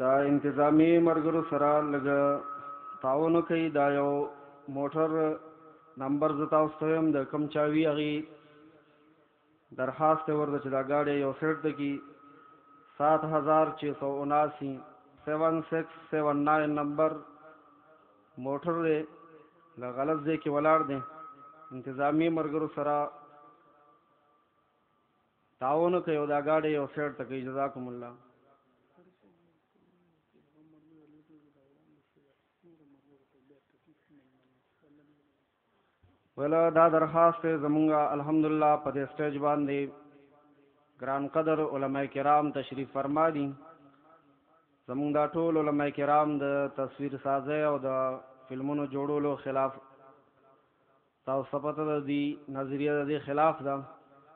دا انتظامی مرګرو سره لګ تاونو کوي دا یو موټر نمبر زتا واستوم د کم چاوی اغي درخواست ورته چې دا گاډي یو سیټ د کی 7679 71679 نمبر موټر دی له غلط ځای کې ولاړ دی انتظامی مرګرو سره تعاون کوي او دا گاډي یو سیټ تکي جزاکم الله ویل دا درخواست دی زمونږ الحمدلله په دې سټیج باندې ګران قدر علما کرام تشریف فرما دي زمونږ دا ټول علما کرام د تصویر سازه او د فلمونو جوړولو خلاف تاسو پته د دې نظریه د خلاف ده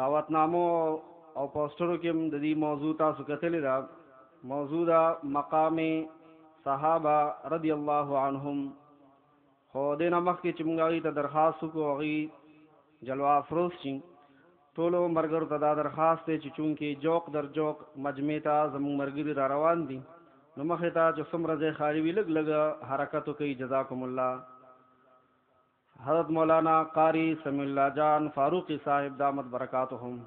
دعوتنامو او پوسټرو کې هم د دې موضوع تاسو کتلې ده، موضوع ده مقام صحابه رضی الله عنهم، خو دې نه مخکې چې موږ هغوی ته درخواست وکړو هغوی جلوه افروز شي، ټولو ملګرو ته دا درخواست دی چې چونکې جوق در جوق مجمع ته زموږ ملګري را روان دي نو مخې ته چې څومره ځای خالي وي لږ لږ حرکت وکړئ جزاکم الله. حضرت مولانا قاری سمیع الله جان فاروقی صاحب دامت برکاتهم